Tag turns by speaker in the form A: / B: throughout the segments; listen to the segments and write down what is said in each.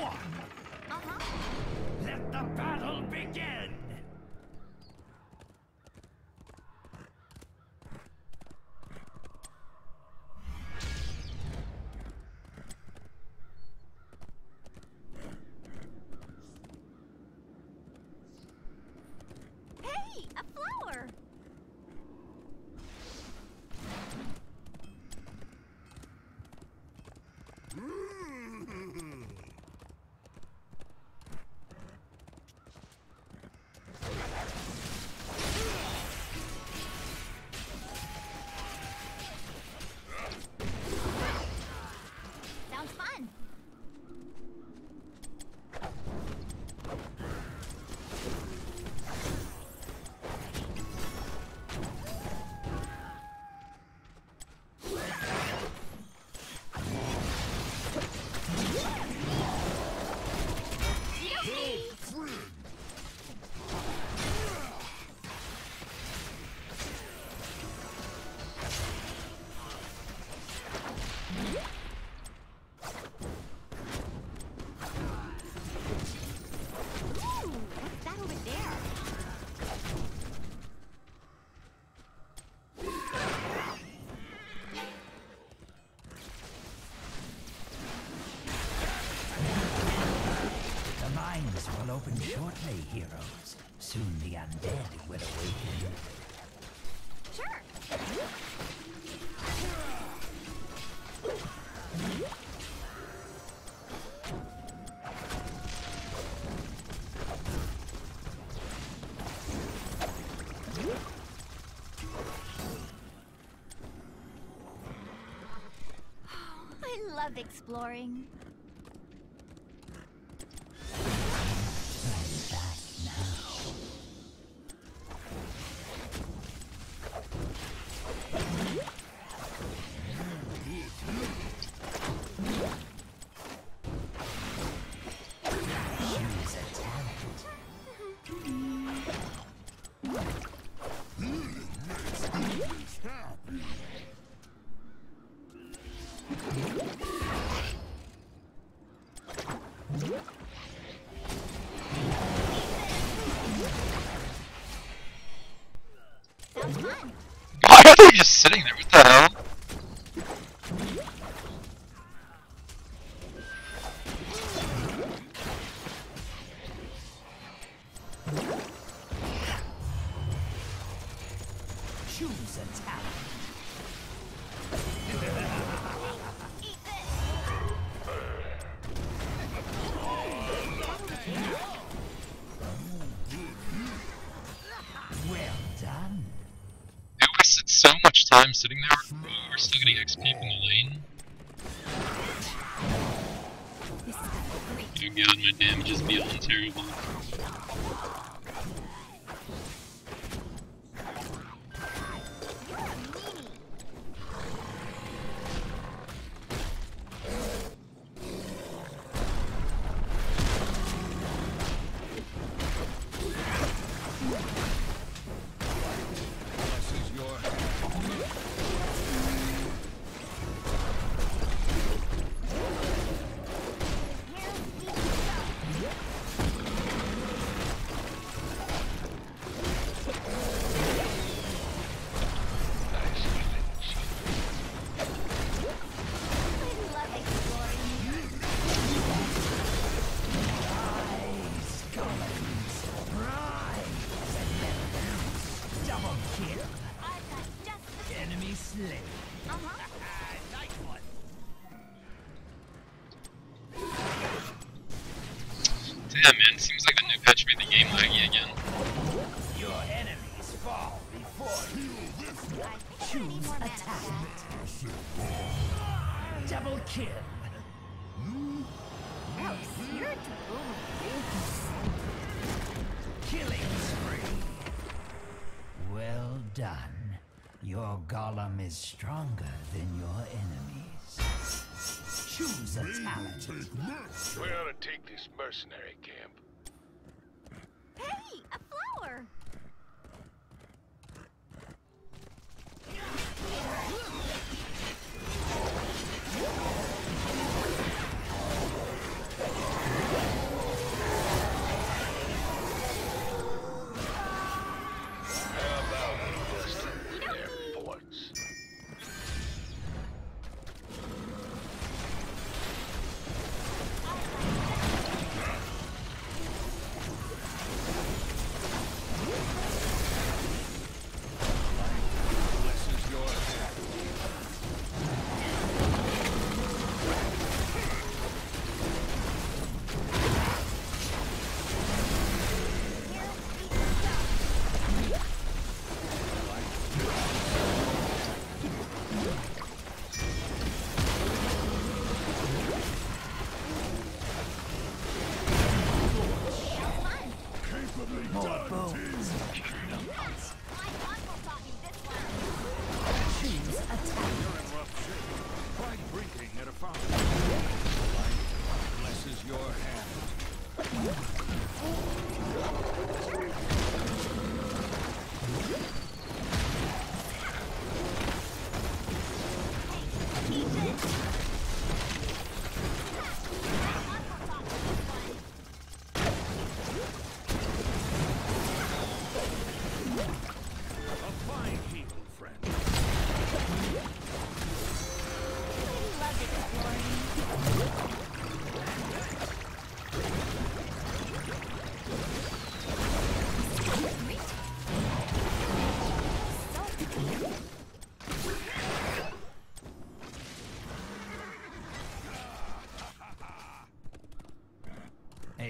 A: one.
B: Uh-huh.
A: Let the battle begin. Heroes. Soon the undead will awaken.
B: Sure. Oh, I love exploring.
A: I'm back now. She's a talent.
B: Sounds fun.
C: Why are they just sitting there? What the hell?
A: Choose a talent.
B: Eat this.
A: Well done.
C: They wasted so much time sitting there. We're still getting XP from the lane.
B: This is gonna be great.
C: Oh god, my damage is beyond terrible. Damn man, seems like the new patch made the game laggy again.
A: Your enemies fall before you.
B: For that.
A: Double kill. Killing spree. Well done. Your golem is stronger than your enemies. Choose a talent.
D: We ought to take this mercenary camp.
B: Hey, a flower.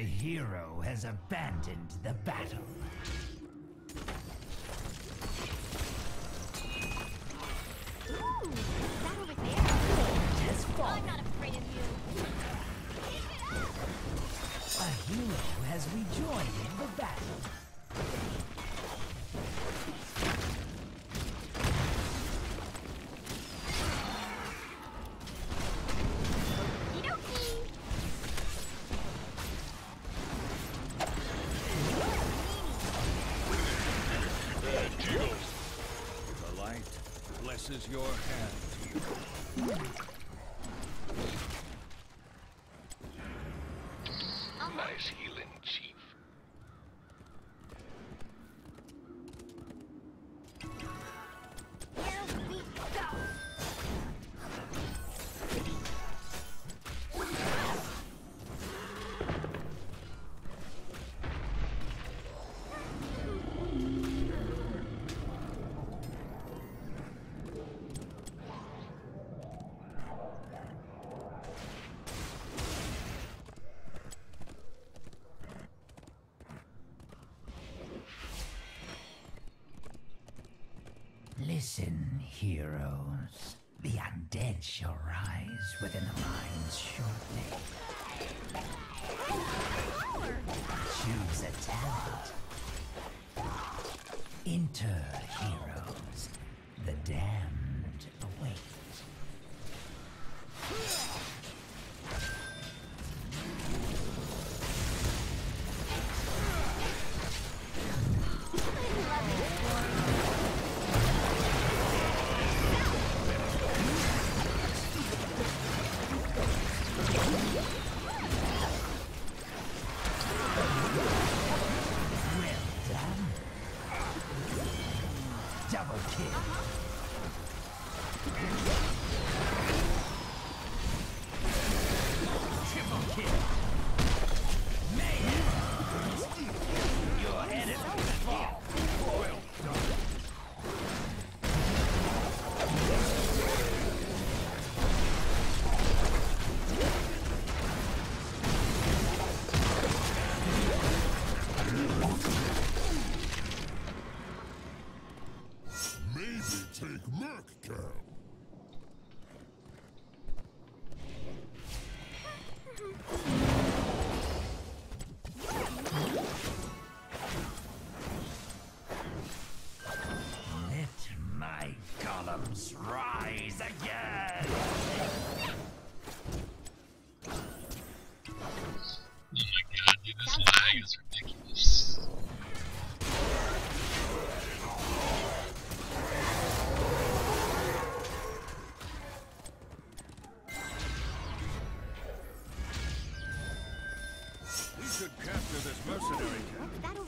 A: Hero has abandoned the battle.
B: Ooh, that over there.
A: Has
B: I'm not afraid of you.
A: A hero has rejoined the battle.
E: Blesses your hand.
D: Nice healing,
A: Listen, heroes. The undead shall rise within the mines shortly. Choose a talent. Enter, heroes. The damned Double kill. Triple
C: this
E: mercenary camp.